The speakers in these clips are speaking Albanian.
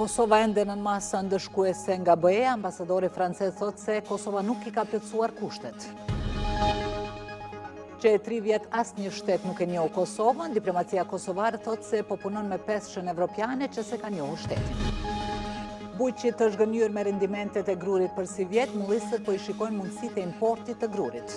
Kosova ende në masa ndëshkuese nga BE-ja, ambasadori francez thotë se Kosova nuk i ka plotësuar kushtet. Që e tri vjet asnjë shtet nuk e njohu Kosovën, diplomacia kosovare thotë se po punon me pesëshen evropiane që s'e ka njohur shtetin. Bujqit të zhgënjyer me rendimentet e grurit për sivjet, mullisët po i shikojnë mundësitë e importit të grurit.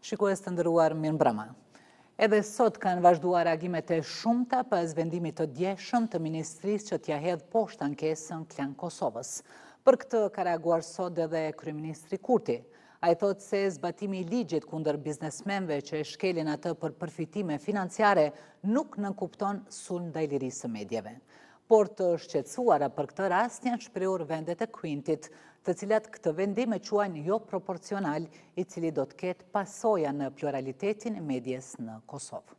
Shikues të nderuar, mirëmbrëma. Edhe sot kanë vazhduar reagimet e shumta pas vendimit të djeshëm të ministrisë që t'ia hedhë poshtë ankesën Klan Kosovës. Për këtë ka reaguar sot edhe kryeministri Kurti. Ai thotë se zbatimi i ligjit kundër biznesmenëve që e shkelin atë për përfitime financiare nuk nënkupton sulm ndaj lirisë së medieve. Por të shqetësuara për këtë rast janë shprehur vendet e QUINT-it, të cilat këtë vendim e quajnë joproporcional, i cili do të ketë pasoja në pluralitetin e medies në Kosovë.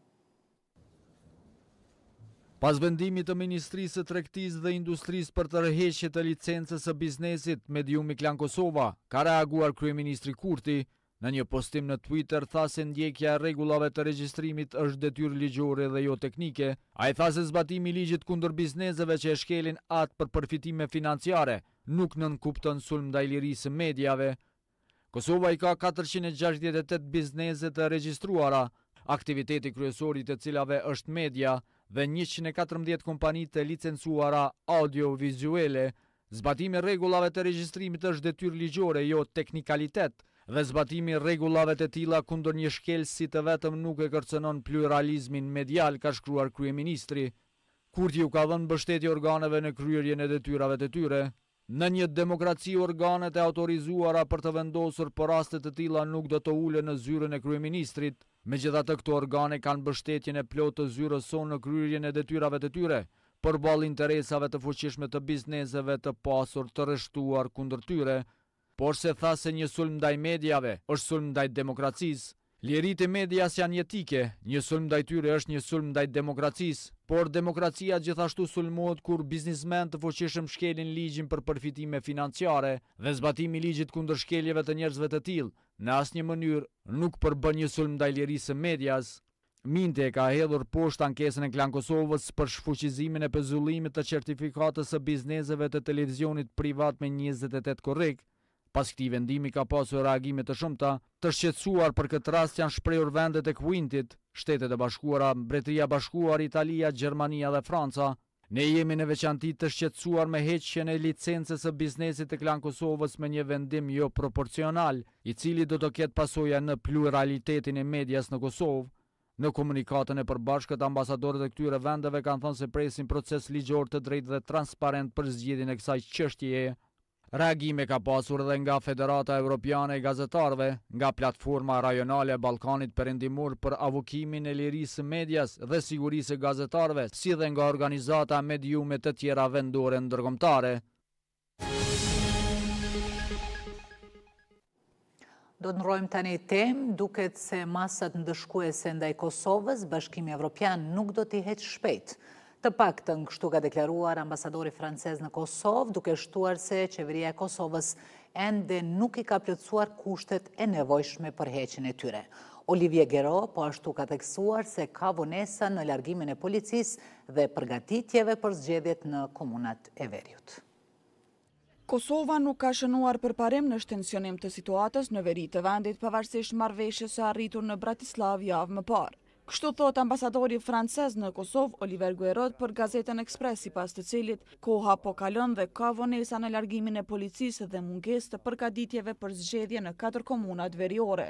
Pas vendimit të Ministrisë së Tregtisë dhe Industrisë për tërheqje të licencës së biznesit, mediumi Klan Kosova, ka reaguar kryeministri Kurti, Në një postim në Twitter tha se ndjekja e rregullave të regjistrimit është detyrë ligjore dhe jo teknike. Ai tha se zbatimi i ligjit kundër bizneseve që e shkelin atë për përfitime financiare, nuk nënkupton sulm ndaj lirisë së mediave. Kosova i ka katërqind e gjashtëdhjetë e tetë biznese të regjistruara, aktiviteti kryesor i të cilave është media, dhe njëqind e katërmbëdhjetë kompani të licencuara audio-vizuele, Zbatimi i rregullave të regjistrimit është detyrë ligjore, jo teknikalitet, dhe zbatimi i rregullave të tilla kundër një shkelësi të vetëm nuk e kërcënon pluralizmin medial, ka shkruar kryeministri. Kurti u ka dhënë mbështetje organeve në kryerjen e detyrave të tyre. Në një demokraci organet e autorizuara për të vendosur për raste të tilla nuk do të ulen në zyrën e kryeministrit. Megjithatë këto organe kanë mbështetjen e plotë të zyrës sonë në kryerjen e detyrave të tyre, përballë interesave të fuqishme të bizneseve të pasur të rreshtuar kundër tyre, porse tha se një sulm ndaj mediave është sulm ndaj demokracisë. Liritë e medias janë jetike, një sulm ndaj tyre është një sulm ndaj demokracisë, por demokracia gjithashtu sulmohet kur biznismenë të fuqishëm shkelin ligjin për përfitime financiare dhe zbatimi i ligjit kundër shkeljeve të njerëzve të tillë në asnjë mënyrë nuk përbën një sulm ndaj lirisë së medias. MINT-i e ka hedhur poshtë ankesën e Klan Kosovës për shfuqizimin e pezullimit të certifikatës së bizneseve të televizionit privat me njëzet e tetë korrik. Pas këtij vendimi ka pasur reagime të shumta. Të shqetësuar për këtë rast janë shprehur vendet e QUINT-it, Shtetet e Bashkuara, Mbretëria e Bashkuar, Italia, Gjermania dhe Franca. Ne jemi në veçanti të shqetësuar me heqjen e licencës së biznesit të Klan Kosovës me një vendim jo proporcional, i cili do të ketë pasoja në pluralitetin e medias në Kosovë. Në komunikatën e përbashkët, ambasadorët e këtyre vendeve kanë thënë se presin proces ligjor të drejtë dhe transparent për zgjidhjen e kësaj çështjeje, Reagime ka pasur dhe nga Federata Evropiane e Gazetarëve, nga Platforma Rajonale e Ballkanit Perëndimor për Avokimin e Lirisë së Medias dhe Sigurisë së Gazetarëve, si dhe nga organizata e mediume të tjera vendore e ndërkombëtare. Do të ndrrojmë tani temë, duket se masat ndëshkuese ndaj Kosovës, Bashkimi Evropian nuk do t'i heqë shpejt. Të paktën kështu ka deklaruar ambasadori francez në Kosovë, duke shtuar se qeveria e Kosovës ende nuk i ka plotësuar kushtet e nevojshme për heqjen e tyre. Olivier Guerot po ashtu ka theksuar se ka vonesa në largimin e policisë dhe përgatitjeve për zgjedhjet në komunat e veriut. Kosova nuk ka shënuar përparim në shtensionim të situatës në veri të vendit pavarësisht marrëveshjes së arritur në Bratislavë javë më parë. Kështu thotë ambasadori francez në Kosovë, Oliver Guerot për Gazetën Express sipas të cilit koha po kalon dhe ka vonesa në largimin e policisë dhe mungesë të përgatitjeve për zgjedhje në katër komunat veriore.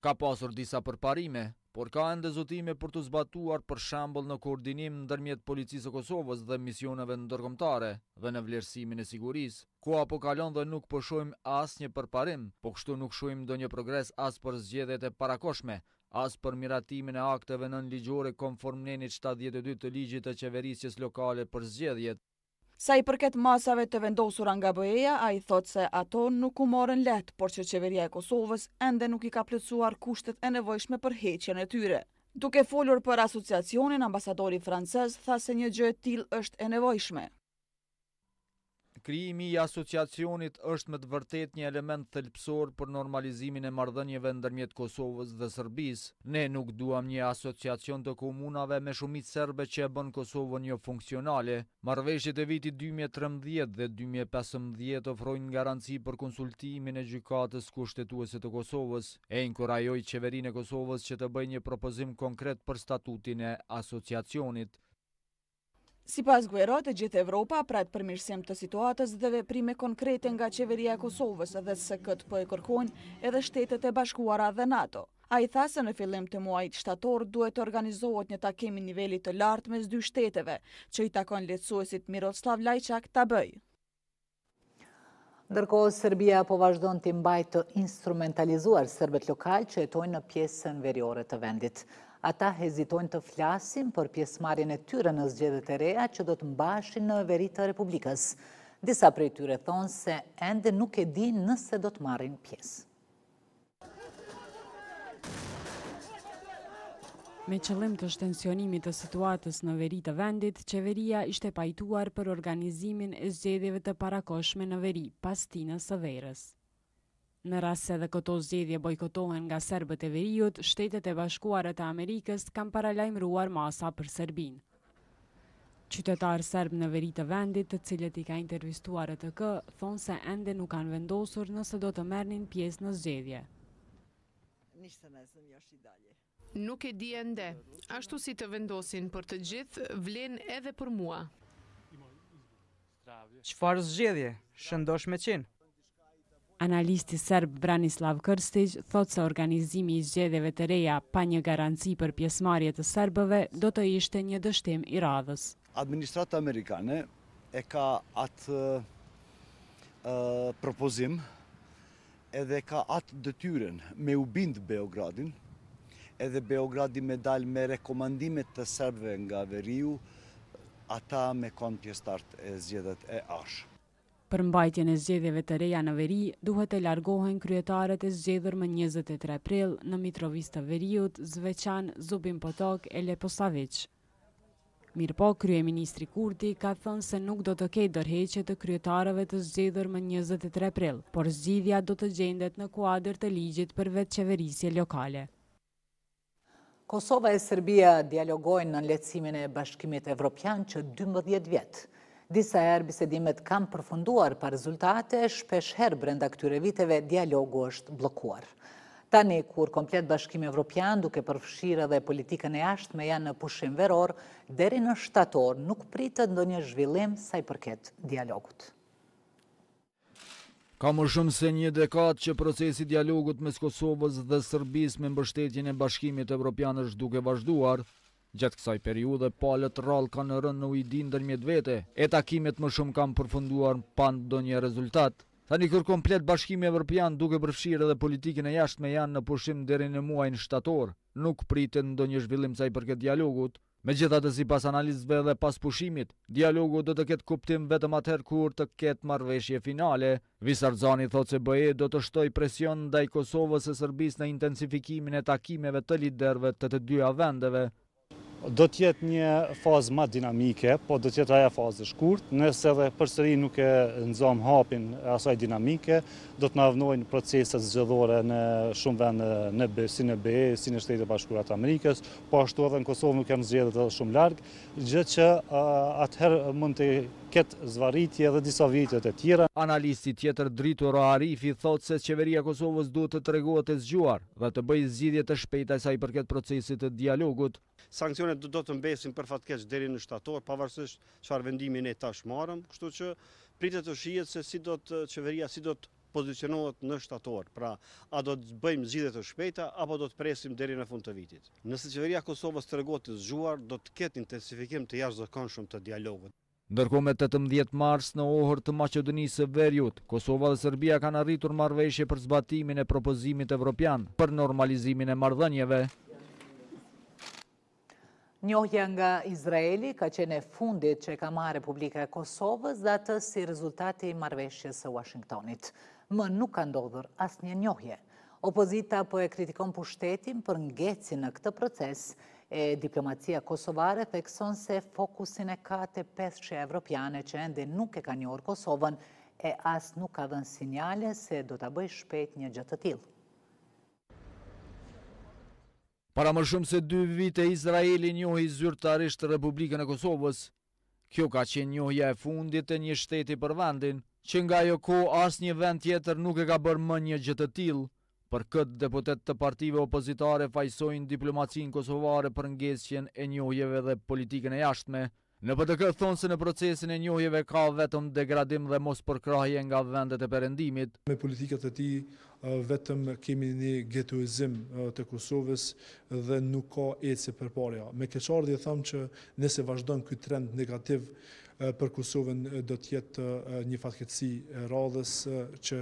Ka pasur disa përparime, por ka ende zotime për t'u zbatuar, për shembull në koordinim ndërmjet Policisë së Kosovës dhe misioneve ndërkombëtare dhe në vlerësimin e sigurisë. Koha po kalon dhe nuk po shohim asnjë përparim, po kështu nuk shohim ndonjë progres as për zgjedhjet e parakohshme, as për miratimin e akteve nënligjore konform nenit shtatëdhjetë e dy të Ligjit të Qeverisjes Lokale për Zgjedhjet. Sa i përket masave të vendosura nga BE-ja, ai thotë se ato nuk u morën lehtë, por që Qeveria e Kosovës ende nuk i ka plotësuar kushtet e nevojshme për heqjen e tyre. Duke folur për Asociacionin, ambasadori francez tha se një gjë e tillë është e nevojshme. Krijimi i Asociacionit është me të vërtetë një element thelbësor. thelbësor për normalizimin e marrëdhënieve ndërmjet Kosovës dhe Serbisë. Ne nuk duam një asociacion të komunave me shumicë serbe që e bën Kosovën jofunksionale. Marrëveshjet e vitit dy mijë e trembëdhjetë dhe dy mijë e pesëmbëdhjetë ofrojnë garanci për konsultimin e Gjykatës Kushtetuese të Kosovës. E inkurajoj Qeverinë e Kosovës që të bëjë një propozim konkret për statutin e asociacionit. Sipas Guerot, gjithë Evropa pret përmirësim të situatës dhe veprime konkrete nga Qeveria e Kosovës dhe se këtë po e kërkojnë edhe Shtetet e Bashkuara dhe NATO. Ai tha se në fillim të muajit shtator duhet të organizohet një takim i nivelit të lartë mes dy shteteve, që i takon lehtësuesit Miroslav Lajçak ta bëjë. Ndërkohë, Serbia po vazhdon t'i mbajë të instrumentalizuar serbët lokalë që jetojnë në pjesën veriore të vendit. Ata hezitojnë të flasin për pjesëmarrjen e tyre në zgjedhjet e reja që do të mbaheshin në veri të Republikës. Disa prej tyre thonë se ende nuk e dinë nëse do të marrin pjesë. Me qëllim të shtensionimit të situatës në veri të vendit, qeveria ishte pajtuar për organizimin e zgjedhjeve të parakohshme në veri, pas stinës së verës. Në rast se edhe këto zgjedhje bojkotohen nga serbët e veriut, Shtetet e Bashkuara të Amerikës kanë paralajmëruar masa për Serbinë. Qytetarë serbë në veri të vendit, të cilët i ka intervistuar RTK, thonë se ende nuk kanë vendosur nëse do të merrnin pjesë në zgjedhje. Nuk e di ende. Ashtu si të vendosin për të gjithë, vlen edhe për mua. Çfarë zgjedhje? Shëndosh me qenë. Analisti serb Branislav Krstiq thotë se organizimi i zgjedhjeve të reja pa një garanci për pjesëmarrje të serbëve do të ishte një dështim i radhës. Administrata amerikane e ka atë propozim edhe ka atë detyrën me u bindë Beogradin, edhe Beogradi me dalë me rekomandimet të serbëve nga veriu, ata me konë pjesëtarë në zgjedhjet e ashë. Për mbajtjen e zgjedhjeve të reja në veri, duhet të largohen kryetarët e zgjedhur më njëzet e tre prill në Mitrovicë të Veriut, Zveçan, Zubin Potok e Leposaviq. Mirëpo, kryeministri Kurti ka thënë se nuk do të ketë dorëheqje të kryetarëve të zgjedhur më njëzet e tre prill, por zgjidhja do të gjendet në kuadër të ligjit për vetëqeverisje lokale. Kosova e Serbia dialogojnë nën lehtësimin e Bashkimit Evropian që dymbëdhjetë vjet. Disa herë bisedimet kanë përfunduar pa rezultate, shpeshherë brenda këtyre viteve dialogu është bllokuar. Tani, kur komplet Bashkimi Evropian, duke përfshirë edhe politikën e jashtme, janë në pushim veror, deri në shtator nuk pritet ndonjë zhvillim sa i përket dialogut. Ka më shumë se një dekadë që procesi i dialogut mes Kosovës dhe Serbisë me mbështetjen e Bashkimit Evropian është duke vazhduar. Gjatë kësaj periudhe palët rrallë kanë rënë në ujdi ndërmjet vete, e takimet më shumë kanë përfunduar pa ndonjë rezultat. Tani kur komplet Bashkimi Evropian, duke përfshirë edhe politikën e jashtme janë në pushim deri në muajin shtator, nuk pritet ndonjë zhvillim sa i përket dialogut. Megjithatë sipas analistëve edhe pas pushimit, dialogu do të ketë kuptim vetëm atëherë kur të ketë marrëveshje finale. Visar Xani thotë se BE do të shtojë presion ndaj Kosovës e Serbisë në intensifikimin e takimeve të liderëve të të dyja vendeve. Do të jetë një fazë ma dinamike, po do të jetë ajo fazë e shkurt. Nëse edhe përsëri nuk e nxam hapin e asaj dinamike, do të na vonojnë proceset zgjedhore në shumë vende si në BE, si në Shtetet e Bashkuara të Amerikës, Po ashtu edhe në Kosovë nuk janë zgjedhjet edhe shumë larg, gjë që atëherë mund të ketë zvarritje edhe disa vite të tjera. Analisti tjetër Dritëro Arifi thotë se Qeveria e Kosovës duhet të tregohet e zgjuar dhe të bëjë zgjidhje të shpejta sa i përket procesit të dialogut. Sanksionet do të mbesin për fat keq deri në shtator, pavarësisht çfarë vendimi ne tash marrëm, kështu që pritet të shihet se si do të qeveria si do të pozicionohet në shtator, pra a do të bëjmë zgjidhje të shpejta apo do të presim deri në fund të vitit. Nëse Qeveria e Kosovës tregohet e zgjuar, do të ketë intensifikim të jashtëzakonshëm të dialogut. Ndërkohë me tetëmbëdhjetë mars në Ohër të Maqedonisë së Veriut, Kosova dhe Serbia kanë arritur marrëveshje për zbatimin e propozimit evropian për normalizimin e marrëdhënieve. Njohja nga Izraeli ka qenë e fundit që e ka marrë Republika e Kosovës dhe atë si rezultat i marrëveshjes së Uashingtonit. Më nuk ka ndodhur asnjë njohje. Opozita po e kritikon pushtetin për ngecjen në këtë proces e diplomacia kosovare thekson se fokusin e ka te pesëshja evropiane që ende nuk e ka njohur Kosovën e as nuk ka dhënë sinjale se do ta bëjë shpejt një gjë të tillë. Para më shumë se dy vite Izraeli njohi zyrtarisht Republikën e Kosovës. Kjo ka qenë njohja e fundit e një shteti për vendin. Që nga ajo kohë asnjë vend tjetër nuk e ka bërë më një gjë të tillë. Për këtë deputetë të partive opozitare fajësojnë diplomacinë kosovare për ngecjen e njohjeve dhe politikën e jashtme, Në PDK thonë se në procesin e njohjeve ka vetëm degradim dhe mospërkrahje nga vendet e Perëndimit. Me politikat e tij vetëm kemi një getoizim të Kosovës dhe nuk ka ecje përparja. Me keqardhje them që nëse vazhdon ky trend negativ për Kosovën do të jetë një fatkeqësi e radhës që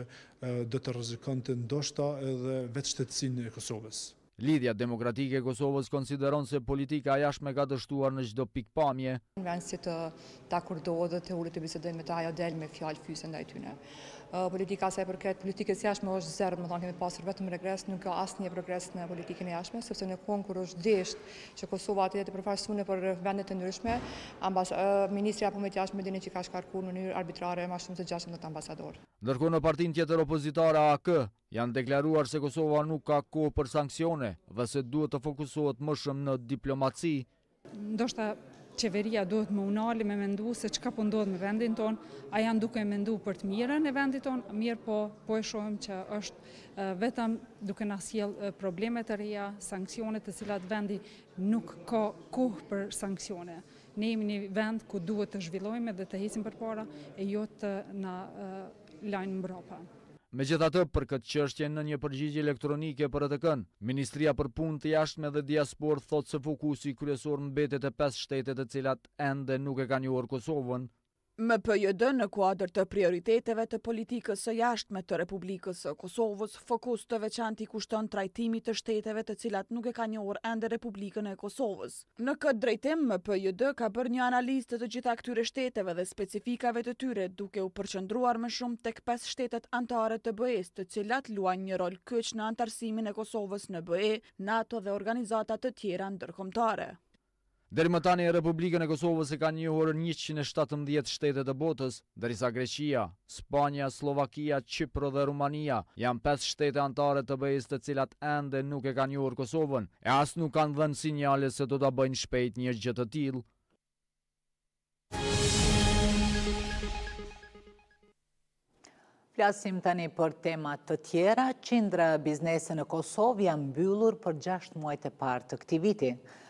do të rrezikonte ndoshta edhe vetë shtetësinë e Kosovës. Lidhja Demokratike e Kosovës konsideron se politika e jashtme ka dështuar në çdo pikëpamje. Në vend se të dakordohet dhe të ulet të bisedojë me ta, ajo del me fjalë fyse ndaj tyre. Politika sa i përket politikës jashtme është zero, domethënë kemi pasur vetëm regres, nuk ka asnjë progres në politikën e jashtme, sepse në kohën kur është desht që Kosova të jetë përfaqësuar për vende të ndryshme, ambas ministrja e punëve të jashtme e dini që ka shkarkuar në mënyrë arbitrare më shumë se 16 ambasadorë. Ndërkohë në partinë tjetër opozitare AK, Janë deklaruar se Kosova nuk ka kohë për sanksione dhe se duhet të fokusohet më shumë në diplomaci. Ndoshta qeveria duhet me u nalë me mendu se çka po ndodh me vendin tonë, a janë duke mendu për të mirën e vendit tonë, mirëpo po e shohim që është vetëm duke na sjell probleme të reja, sanksione të cilat vendi nuk ka kohë për sanksione. Ne jemi një vend ku duhet të zhvillohemi dhe të hecim përpara e jo të na lajnë mbrapa. Megjithatë, për këtë çështje në një përgjigje elektronike për RTK-në, Ministria për Punë të Jashtme dhe Diasporë thotë se fokusi kryesor mbetet te pesë shtetet të cilat ende nuk e ka njohur Kosovën, MPJD në kuadër të prioriteteve të politikës së jashtme të Republikës së Kosovës, fokus të veçantë i kushton trajtimit të shteteve të cilat nuk e ka njohur ende Republikën e Kosovës. Në këtë drejtim, MPJD ka bërë një analizë të të gjitha këtyre shteteve dhe specifikave të tyre, duke u përqendruar më shumë tek pesë shtetet anëtare të BE-së, të cilat luajnë një rol kyç në anëtarësimin e Kosovës në BE, NATO dhe organizata të tjera ndërkombëtare. Deri më tani Republikën e Kosovës e kanë njohur njëqind e shtatëmbëdhjetë shtete të botës, derisa Greqia, Spanja, Sllovakia, Qipro dhe Rumania janë pesë shtete anëtare të BE-së të cilat ende nuk e kanë njohur Kosovën, e as nuk kanë dhënë sinjale se do ta bëjnë shpejt një gjë të tillë. Flasim tani për tema të tjera, qindra biznese në Kosovë janë mbyllur për gjashtë muajt e parë të këtij viti.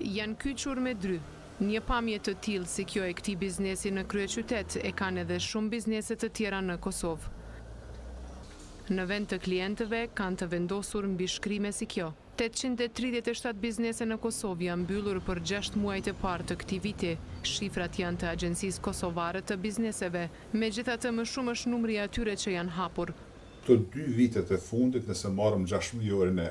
Janë kyçur me dry. Një pamje të tillë si kjo e këtij biznesi në kryeqytet e kanë edhe shumë biznese të tjera në Kosovë. Në vend të klientëve kanë të vendosur mbishkrime si kjo. Tetëqind e tridhjetë e shtatë biznese në Kosovë janë mbyllur për gjashtë muajt e parë të këtij viti. Shifrat janë të Agjencisë Kosovare të Bizneseve. Megjithatë, më shumë është numri i atyre që janë hapur. Këto dy vitet e fundit, nëse marrim gjashtëmujorin e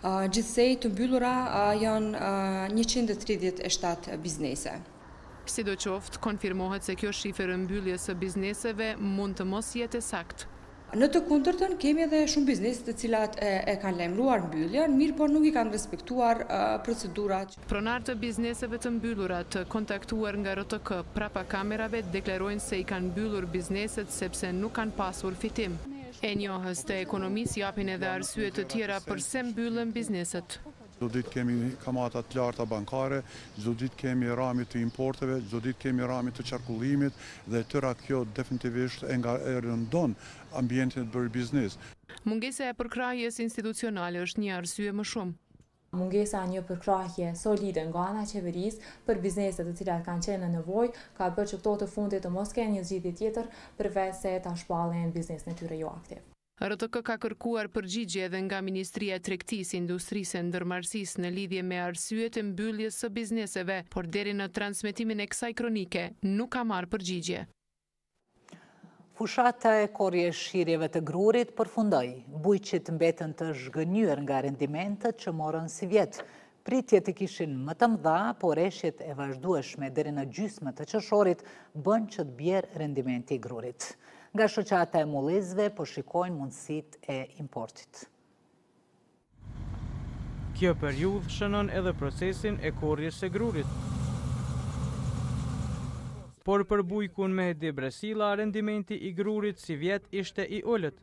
Gjithsej të mbyllura janë njëqind e tridhjetë e shtatë biznese. Sidoqoftë, konfirmohet se kjo shifër e mbylljes së bizneseve mund të mos jetë e saktë. Në të kundërtën, kemi edhe shumë biznese të cilat e kanë lajmëruar mbylljen, mirëpo nuk i kanë respektuar procedurat. Pronarë të bizneseve të mbyllura të kontaktuar nga RTK prapa kamerave deklarojnë se i kanë mbyllur bizneset sepse nuk kanë pasur fitim. E njohës të ekonomisë japin edhe arsye të tjera përse mbyllen bizneset. Çdo ditë kemi kamata të larta bankare, çdo ditë kemi ramje të importeve, çdo ditë kemi ramje të qarkullimit dhe e tëra kjo definitivisht e nga, e rëndon ambientin e të bërit biznes. Mungesa e përkrahjes institucionale është një arsye më shumë. Mungesa e një përkrahje solide nga ana e qeverisë për bizneset të cilat kanë qenë në nevojë, ka bërë që këto të fundit të mos kenë një zgjidhje tjetër përveçse ta shpallin biznesin e tyre joaktiv. RTK ka kërkuar përgjigje edhe nga Ministria e Tregtisë, Industrisë e Ndërmarrësisë në lidhje me arsyet e mbylljes së bizneseve, por deri në transmetimin e kësaj kronike nuk ka marrë përgjigje. Fushata e korrje-shirjeve të grurit përfundoi. Bujqit mbetën të zhgënjyer nga rendimentet që morën sivjet. Pritjet i kishin më të mëdha, por reshjet e vazhdueshme deri në gjysmë të qershorit bënë që të bjerë rendimenti i grurit. Nga Shoqata e Mullisëve po shikojnë mundësitë e importit. Kjo periudhë shënon edhe procesin e korrjes së grurit. Por për bujkun Mehdi Bresilla rendimenti i grurit sivjet ishte i ulët.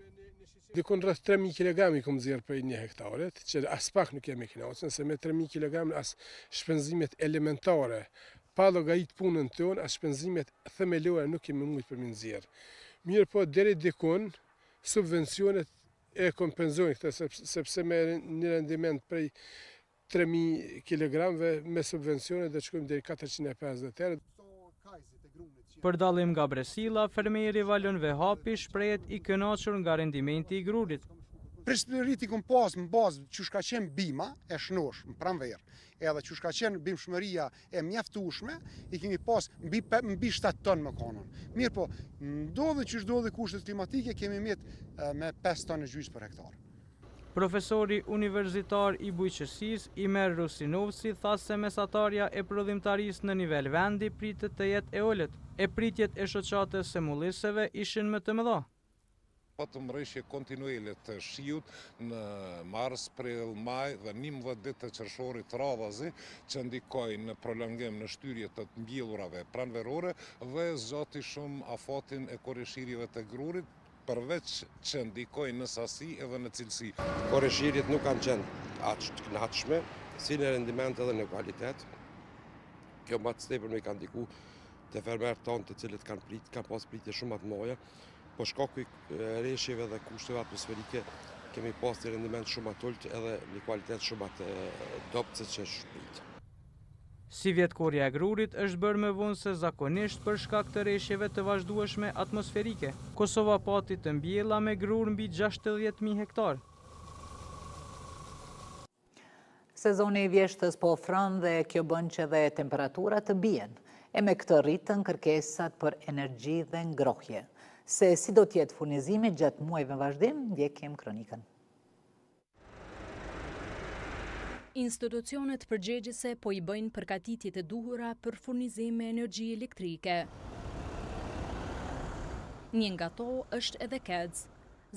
Diku rreth tre mijë kilogramë i kam nxjerrë prej një hektarit, që aspak nuk jam i kënaqur, se me tre mijë kilogramë as shpenzimet elementare, pa llogaritë punën tonë, as shpenzimet themelore nuk kemi mujt me i nxjerrë. Mirëpo deri diku subvencionet e kompenzojnë këtë sepse me një rendiment prej tre mijë kilogramëve me subvencione do të shkojmë deri katërqind e pesëdhjetë euro. Për dallim nga Bresilla, fermeri Valon Vehapi shprehet i kënaqur nga rendimenti i grurit. Pritshmëritë i kam pasë në bazë qysh ka qenë bima e shnoshë në pranverë, edhe qysh ka qenë bimshmëria e mjaftueshme, i kemi pas mbi mbi 7 ton me konë. Mirpo, ndodhi qysh ndodhi kushtet klimatike, kemi met me 5 ton e gjysmë për hektar. Profesori universitar i bujqësisë, Imer Rusinovci tha se mesatarja e prodhimtarisë në nivel vendi pritet të jetë e ulët, e pritjet e shoqatës së mullisëve ishin më të mëdha. Patëm reshje kontinuele të shiut në mars, prill, maj dhe njëmbëdhjetë ditë të qershorit radhazi, që ndikoi në prolongim në shtyrje të të mbjellurave pranverore dhe zgjati shumë afatin e korrje-shirjeve të grurit, përveç që ndikoi në sasi edhe në cilësi. Korrje-shirjet nuk kanë qenë aq të kënaqshme, si në rendiment edhe në kualitet. Kjo më tepër ka ndiku te fermerët tanë të cilët kanë prit, kanë pas pritje shumë më të mëdha. Po shkaku i reshjeve dhe kushteve atmosferike kemi pas një rendiment shumë ma t'ult edhe një kualitet shumë ma t'dobt se që është prit. Sivjet korrja e grurit është bërë më vonë se zakonisht për shkak të reshjeve të vazhdueshme atmosferike, Kosova pati të mbjella me grurë mbi gjashtëdhjetë mijë hektarë. Sezoni i vjeshtës po afron dhe kjo bën që dhe temperaturat të bien, e me këtë rriten kërkesat për energji dhe ngrohje. Se si do të jetë furnizimi gjatë muajve në vazhdim, ndjekim kronikën. Institucionet përgjegjëse po i bëjnë përgatitjet e duhura për furnizim me energji elektrike. Një nga to është edhe KEDS,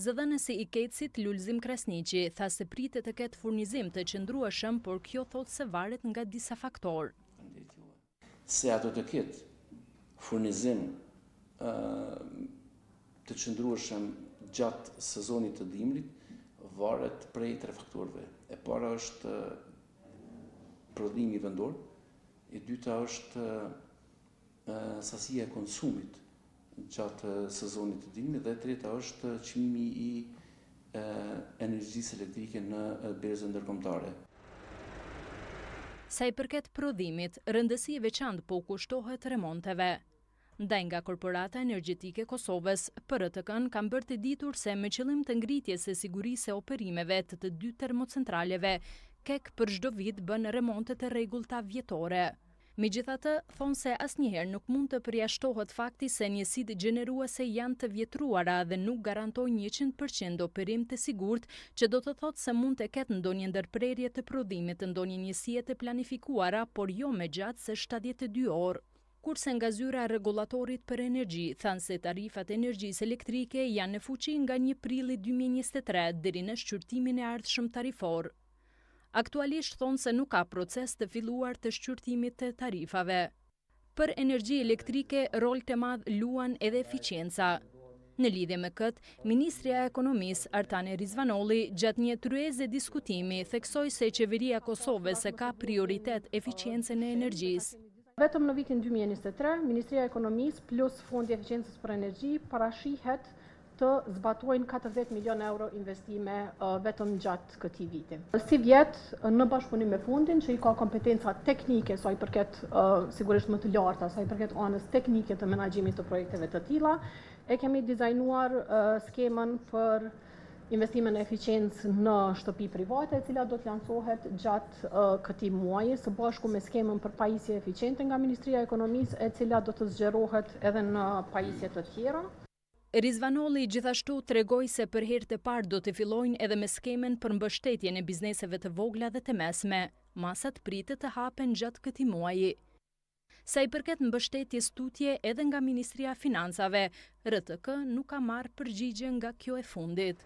Zëdhënësi i KEDS-it, Lulzim Krasniqi, tha se pritet të ketë furnizim të qëndrueshëm, por kjo thotë se varet nga disa faktorë. Se a do të ketë furnizim të qëndrueshëm gjatë sezonit të dimrit, varet prej tre faktorëve. E para është prodhimi vendor, e dyta është sasia e konsumit gjatë sezonit të dimrit dhe e treta është çmimi i energjisë elektrike në berzën ndërkombëtare. Sa i përket prodhimit, rëndësi e veçantë po u kushtohet remonteve. Ndaj nga Korporata Energjetike e Kosovës, për RTK-në kanë bërë të ditur se me qëllim të ngritjes së sigurisë së operimeve të të dy termocentraleve, KEK për çdo vit bën remonte të rregullta vjetore. Megjithatë, thonë se asnjëherë nuk mund të përjashtohet fakti se njësitë gjeneruese janë të vjetruara dhe nuk garantojnë njëqind për qind operim të sigurt, që do të thotë se mund të ketë ndonjë ndërprerje të prodhimit ndonjë njësie të planifikuara, por jo më gjatë se shtatëdhjetë e dy orë. Kurse nga Zyra e Rregullatorit për Energji thanë se tarifat e energjisë elektrike janë në fuqi nga një prilli dy mijë e njëzet e tre deri në shqyrtimin e ardhshëm tarifor. Aktualisht thonë se nuk ka proces të filluar të shqyrtimit të tarifave. Për energji elektrike rol të madh luan edhe efiçienca. Në lidhje me këtë, ministrja e Ekonomisë, Artane Rizvanolli, gjatë një tryeze diskutimi, theksoi se Qeveria e Kosovës e ka prioritet efiçiencën e energjisë. Vetëm në vitin dy mijë e njëzet e tre, Ministria e Ekonomisë plus Fondi i Efiçiencës për Energji parashihet të zbatojnë katërzetë milionë euro investime vetëm gjatë këtij viti. Sivjet, në bashkëpunim me Fondin, që i ka kompetenca teknike sa i përket sigurisht më të larta sa i përket anës teknike të menaxhimit të projekteve të tilla, e kemi dizajnuar skemën për investime në efiçiencë në shtëpi private, e cila do të lansohet gjatë këtij muaji, së bashku me skemën për pajisje efiçiente nga Ministria e Ekonomisë, e cila do të zgjerohet edhe në pajisje të tjera. Rizvanolli gjithashtu tregoi se për herë të parë do të fillojnë edhe me skemën për mbështetjen e bizneseve të vogla dhe të mesme. Masat pritet të hapen gjatë këtij muaji. Sa i përket mbështetjes tutje edhe nga Ministria e Financave, RTK nuk ka marrë përgjigje nga kjo e fundit.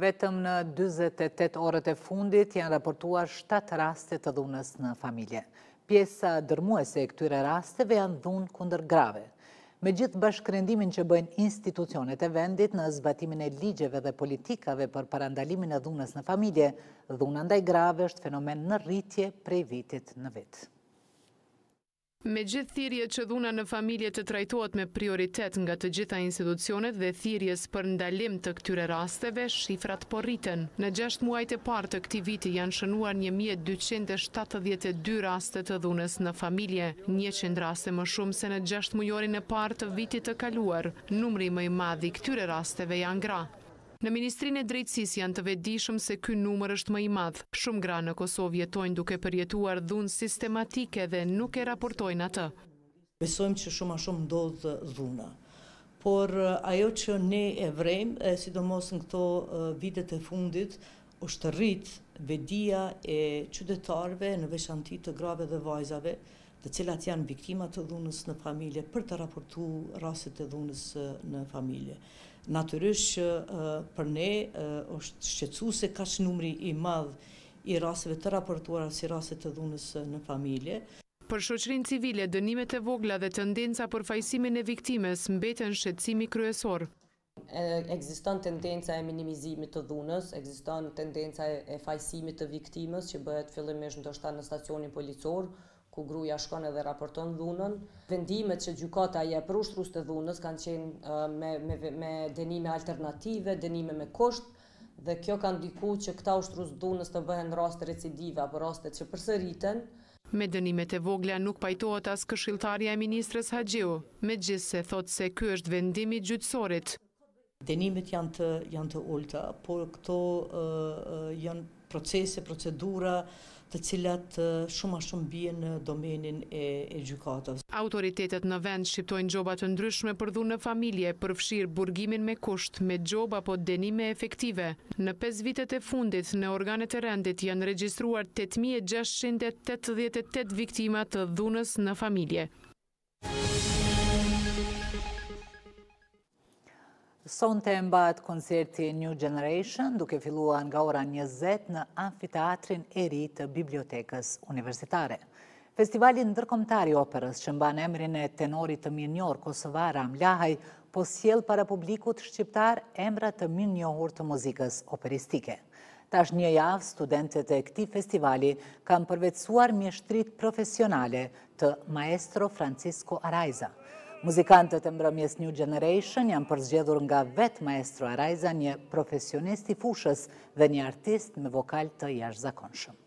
Vetëm në dyzet e tetë orët e fundit janë raportuar shtatë raste të dhunës në familje. Pjesa dërrmuese e këtyre rasteve janë dhunë kundër grave. Me gjithë bashkërendimin që bëjnë institucionet e vendit në zbatimin e ligjeve dhe politikave për parandalimin e dhunës në familje, dhuna ndaj grave është fenomen në rritje prej vitit në vit. Me gjithë thirrje që dhuna në familje të trajtohet me prioritet nga të gjitha institucionet dhe thirrje Për ndalim të këtyre rasteve, shifrat po rriten. Në gjashtë muajt e parë të këtij viti janë shënuar një mijë e dyqind e shtatëdhjetë e dy raste të dhunës në familje, njëqind raste më shumë se në gjashtëmujorin e parë të vitit të kaluar. Numri më i madh i këtyre rasteve janë gra. Në Ministrinë e Drejtësisë janë të vetëdijshëm se ky numër është më i madh. Shumë gra në Kosovë jetojnë duke përjetuar dhunë sistematike dhe nuk e raportojnë atë. Besojmë që shumë a shumë ndodh dhuna. Por ajo që ne e vrejmë, sidomos në këto vitet e fundit, është rritë vedia e qytetarëve, në veçanti të grave dhe vajzave, të cilat janë viktima të dhunës në familje, për të raportu rastet e dhunës në familje. Natyrisht që për ne është shqetësuese kaq numri i madh i rasteve të raportuara si raste të dhunës në familje. Për shoqërinë civile, dënimet e vogla dhe tendenca për fajësimin e viktimës mbeten shqetësimi kryesor. Ekziston tendenca e minimizimit të dhunës, ekziston tendenca e fajësimit të viktimës që bëhet fillimisht ndoshta në stacionin policor, ku gruaja shkon edhe raporton dhunën. Vendimet që gjykata jep për ushtrues të dhunës kanë qenë me denime alternative, denime me kusht dhe kjo ka ndiku që këta ushtrues dhunës të bëhen raste recidive apo raste që përsëriten. Me dënimet e vogla nuk pajtohet as këshilltarja e ministres Haxhiu, megjithëse thotë se ky është vendim i gjyqësorit. Denimet janë të janë të ulta, por këto janë procese, procedura të cilat shumë a shumë bien në domenin e gjykatës. Autoritetet në vend shqiptojnë gjoba të ndryshme për dhunë në familje, përfshirë burgimin me kusht, me gjobë apo denime efektive. Në pesë vitet e fundit, në organet e rendit janë regjistruar tetë mijë e gjashtëqind e tetëdhjetë e tetë viktima të dhunës në familje. Sonte mbahet koncerti New Generation, duke filluar nga ora njëzet në amfiteatrin e ri të Bibliotekës Universitare. Festivali Ndërkombëtar i Operës, që mban emrin e tenorit të mirënjohur kosovar Ramë Lahaj, po sjell para publikut shqiptar emra të mirënjohur të muzikës operistike. Tash një javë, studentët e këtij festivali kanë përvetësuar mjeshtritë profesionale të maestro Francisco Araiza. Muzikantët e mbrëmjes New Generation janë përzgjedhur nga vetë maestro Araiza, një profesionist i fushës dhe një artist me vokal të jashtëzakonshëm.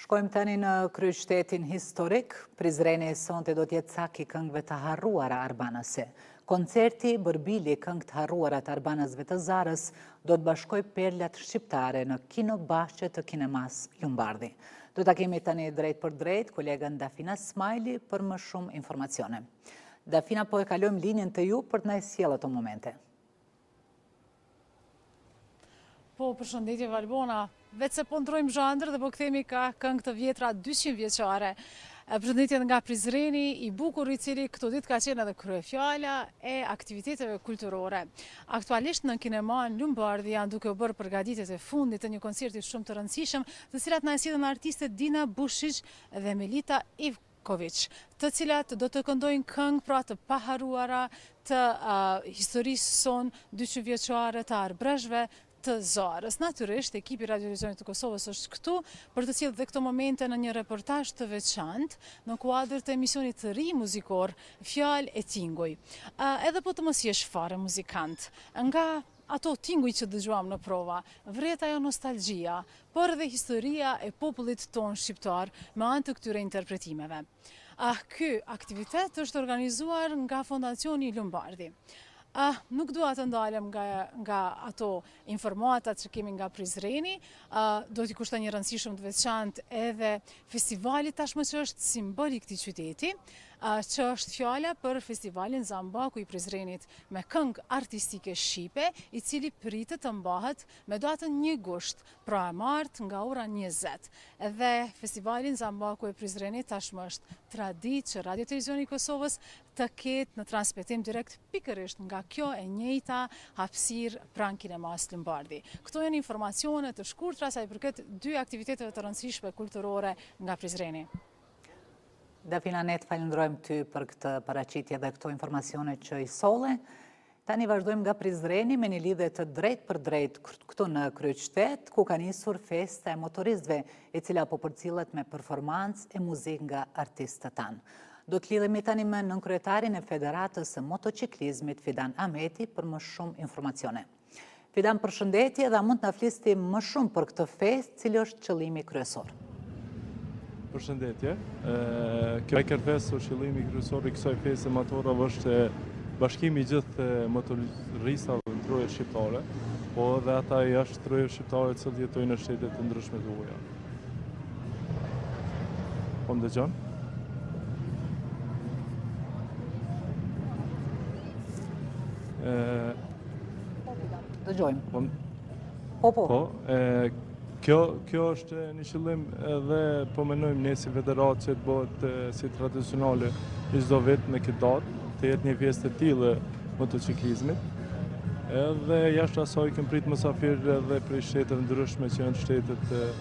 Shkojmë tani në kryeqytetin historik, Prizreni sonte do të jetë cak i këngëve të harruara arbanase. Koncerti Bërbili këngë të harruara të arbanasve të Zarës do të bashkojë perlat shqiptare në kinobashçe të kinemasë Lumbardhi. Do ta kemi tani drejtpërdrejt kolegen Dafina Smajli për më shumë informacione. Dafina po e kalojmë linjën te ju për të na i sjellë ato momente. Po, përshëndetje Valbona. Veçse po ndrojmë zhandër dhe po kthehemi kah këngët e vjetra 200 vjeçare. Përshëndetje nga Prizreni i bukur, i cili këto ditë ka qenë edhe kryefjala e aktiviteteve kulturore. Aktualisht në kinemanë Lumbardhi janë duke u bërë përgatitjet e fundit të një koncerti shumë të rëndësishëm, të cilat na e sjellin artistet Dina Bushiq dhe Melita Ivkoviq. koviq, të cilat do të këndojnë këngë pra të paharruara të historisë sonë dyqindvjeçare të Arbëreshve të Zarës. Natyrisht, ekipi i Radio Televizionit të Kosovës është këtu për të sjellë dhe këto momente në një reportazh të veçantë në kuadër të emisionit të ri muzikor Fjalë e Tinguj. Edhe po të mos jesh fare muzikant, nga Ato tinguj që dëgjuam në prova, vërehet ajo nostalgjia, por edhe historia e popullit tonë shqiptar me anë të këtyre interpretimeve. Ah, ky aktivitet është organizuar nga Fondacioni Lumbardhi. Ah, nuk dua të ndalem nga nga ato informatat që kemi nga Prizreni, do t'i kushtoj një rëndësi shumë të veçantë edhe festivalit tashmë që është simbol i këtij qyteti, që është fjala për festivalin Zambaku i Prizrenit. me këngë artistike shqipe, i cili pritet të mbahet me datën një gusht, pra e martë nga ora njëzet. Dhe Festivalin Zambaku i Prizrenit tashmë është traditë që Radio Televizioni i Kosovës të ketë në transmetim direkt pikërisht nga kjo e njëjta hapësirë pranë Kinemasë Lumbardhi. Këto janë informacione të shkurtra sa i përket dy aktiviteteve të rëndësishme kulturore nga Prizreni. Dafina ne të falënderojmë ty për këtë paraqitje dhe këto informacione që i solle. Tani vazhdojmë nga Prizreni me një lidhje të drejtpërdrejtë këtu në kryeqytet, ku ka nisur festa e motoristëve, e cila po përcillet me performancë e muzikë nga artistët tanë. Do të lidhemi tani me nënkryetarin e Federatës së Motociklizmit Fidan Ameti për më shumë informacione. Fidan përshëndetje dhe mund të na flisni më shumë për këtë fest, cili është qëllimi kryesor? Përshëndetje, kjo e kërfest qëllimi kryesor i kësaj feste motorash është bashkimi gjithë motoristave në troje shqiptare, po edhe ata jashtë troje shqiptare cilët jetojnë në shtete të ndryshme të huaja. Po më dëgjon? Dëgjojmë. Po, po. po, po kjo, kjo është një qëllim edhe po menojmë ne si federatë që të bëhet si tradicionale çdo vit me këtë datë, të jetë një pjesë të tillë motoçiklizmit. Edhe jashtë asoj kemi pritë mysafirë edhe prej shteteve ndryshme që janë shtetet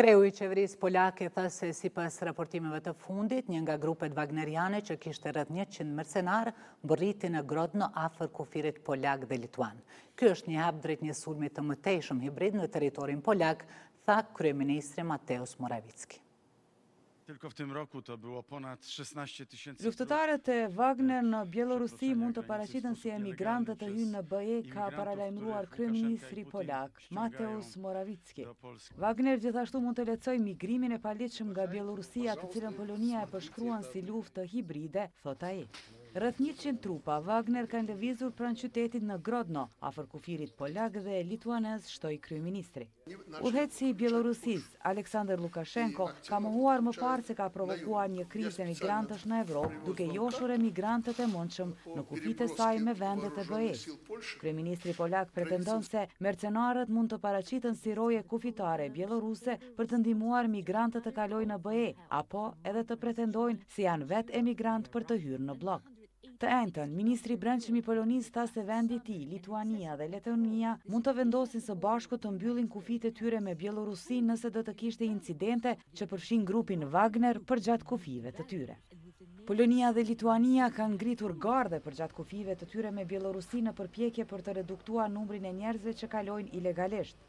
Kreu i qeverisë polake tha se sipas raportimeve të fundit, një nga grupet wagneriane që kishte rreth njëqind mercenarë mbërriti në Grodno afër kufirit polak dhe lituan. Ky është një hap drejt një sulmi të mëtejshëm hibrid në territorin polak, tha kryeministri Mateusz Morawiecki. Luftëtarët e Wagner në Bjellorusi mund të paraqiten si emigrantë dhe të hyjnë në BE, ka paralajmëruar kryeministri polak, Mateusz Morawiecki. Wagner gjithashtu mund të lehtësojë migrimin e paligjshëm nga Bjellorusia, të cilën Polonia e përshkruan si luftë hibride, thotë ai. Rreth njëqind trupa Wagner kanë lëvizur pranë qytetit në Grodno, afër kufirit polak dhe lituanez, shtoi kryeministri. Udhëheqësi i Bjellorusisë, Alexander Lukashenko, ka mohuar më parë se ka provokuar një krizë emigrantësh në Evropë duke joshur emigrantët e mundshëm në kufijtë e saj me vendet e BE-së. Kryeministri polak pretendon se mercenarët mund të paraqiten si roje kufitare bjelloruse për të ndihmuar migrantët të kalojnë në BE apo edhe të pretendojnë se janë vetë emigrantë për të hyrë në bllok. Të enjten, ministri i Brendshëm i Polonisë tha se vendi i tij, Lituania dhe Letonia mund të vendosin së bashku të mbyllin kufijtë e tyre me Bjellorusinë nëse do të kishte incidente që përfshijnë grupin Wagner përgjatë kufijve të tyre. Polonia dhe Lituania kanë ngritur gardhe përgjatë kufijve të tyre me Bjellorusinë në përpjekje për të reduktuar numrin e njerëzve që kalojnë ilegalisht.